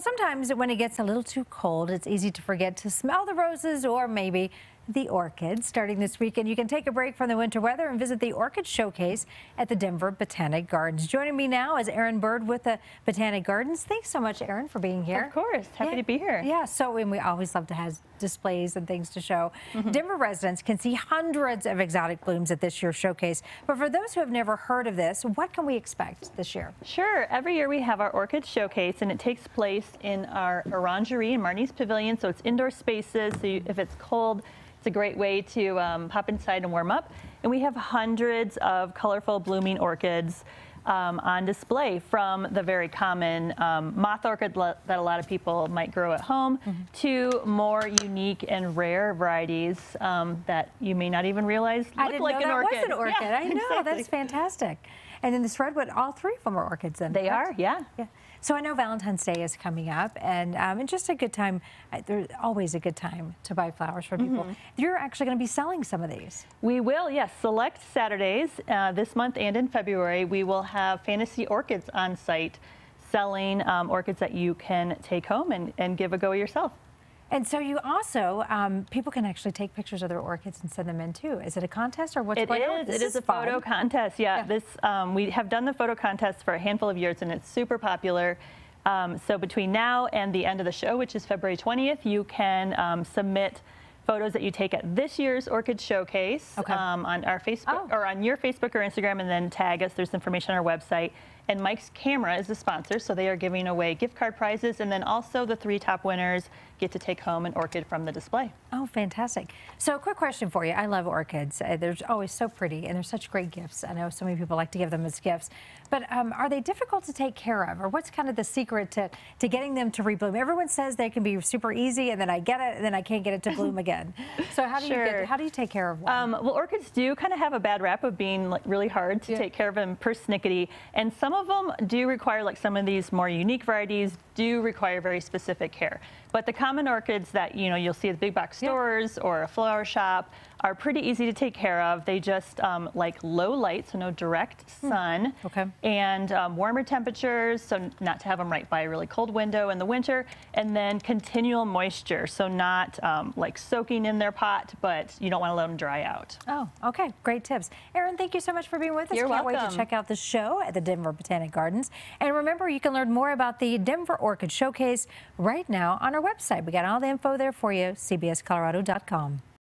Sometimes when it gets a little too cold, it's easy to forget to smell the roses or maybe the orchids. Starting this weekend, you can take a break from the winter weather and visit the Orchid Showcase at the Denver Botanic Gardens. Joining me now is Erin Bird with the Botanic Gardens. Thanks so much, Erin, for being here. Of course. Happy yeah. to be here. Yeah, so and we always love to have displays and things to show. Mm -hmm. Denver residents can see hundreds of exotic blooms at this year's showcase. But for those who have never heard of this, what can we expect this year? Sure. Every year we have our Orchid Showcase, and it takes place in our Orangery in Marnie's Pavilion. So it's indoor spaces. So you, if it's cold, it's a great way to um, pop inside and warm up. And we have hundreds of colorful blooming orchids um, on display from the very common um, moth orchid that a lot of people might grow at home mm -hmm. to more unique and rare varieties um, that you may not even realize look I didn't like know an that orchid. Was an orchid. Yeah, I know, exactly. that's fantastic. And then this redwood, all three of them are orchids then. They are, yeah. yeah. So I know Valentine's Day is coming up, and, um, and just a good time, uh, there's always a good time to buy flowers for people. Mm -hmm. You're actually going to be selling some of these. We will, yes. Select Saturdays uh, this month and in February, we will have Fantasy Orchids on site selling um, orchids that you can take home and, and give a go yourself. And so you also, um, people can actually take pictures of their orchids and send them in too. Is it a contest or what's it going is, on? It is, is a fun. photo contest. Yeah, yeah. this um, we have done the photo contest for a handful of years and it's super popular. Um, so between now and the end of the show, which is February 20th, you can um, submit photos that you take at this year's Orchid Showcase okay. um, on our Facebook oh. or on your Facebook or Instagram and then tag us. There's information on our website. And Mike's Camera is the sponsor, so they are giving away gift card prizes. And then also the three top winners get to take home an orchid from the display. Oh, fantastic. So a quick question for you. I love orchids. Uh, they're always so pretty and they're such great gifts. I know so many people like to give them as gifts. But um, are they difficult to take care of? Or what's kind of the secret to, to getting them to rebloom? Everyone says they can be super easy and then I get it and then I can't get it to bloom again. So how do sure. you get, how do you take care of one? Um, well, orchids do kind of have a bad rap of being like, really hard to yeah. take care of and persnickety. And some of them do require, like some of these more unique varieties, do require very specific care. But the common orchids that you know you'll see at big box stores yeah. or a flower shop are pretty easy to take care of. They just um, like low light, so no direct hmm. sun, hmm. okay. and um, warmer temperatures, so not to have them right by a really cold window in the winter, and then continual moisture, so not um, like soaking in their pot, but you don't want to let them dry out. Oh, okay, great tips. Erin, thank you so much for being with us. You're Can't welcome. wait to check out the show at the Denver Botanic Gardens. And remember, you can learn more about the Denver Orchid Showcase right now on our website. We got all the info there for you, cbscolorado.com.